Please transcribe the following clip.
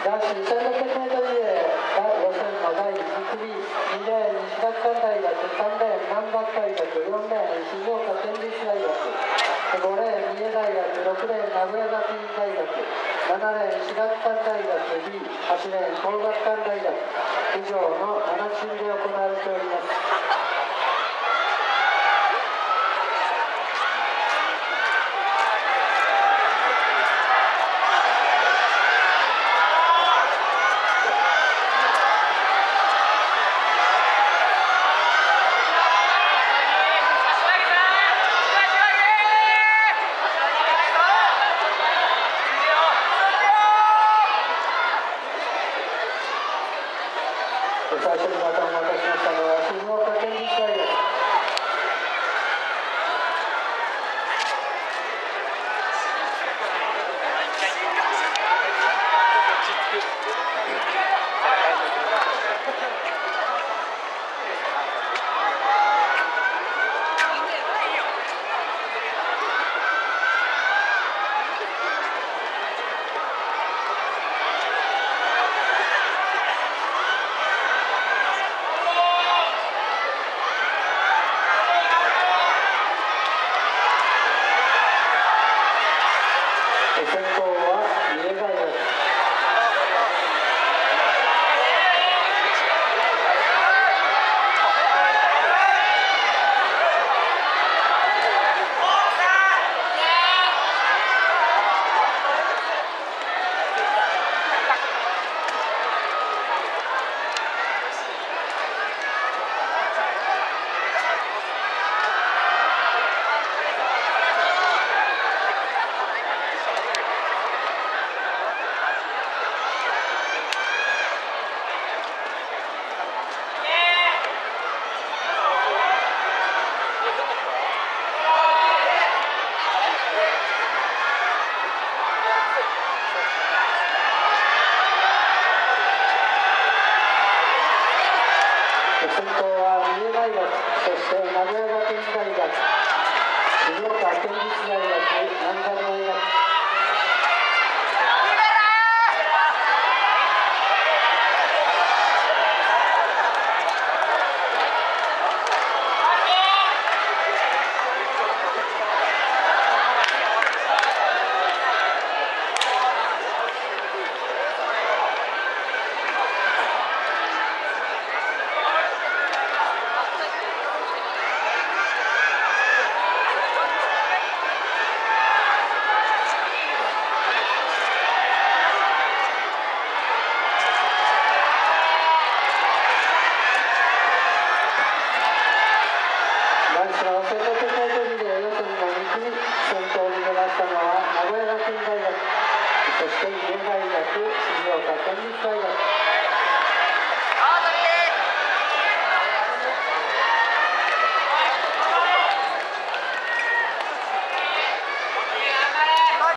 男子 1600m リレー第予選の第1組2レーン西学館大学3レーン南学大学4レーン静岡県立大学5レーン三重大学6レーン名古屋学院大学7レーン志学館大学 B8 レーン工学館大学以上の7チーで行われております最初にまたお待たせしましたのは静岡県立大そして三重大学静岡県立大学。